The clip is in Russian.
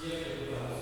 Те, кто там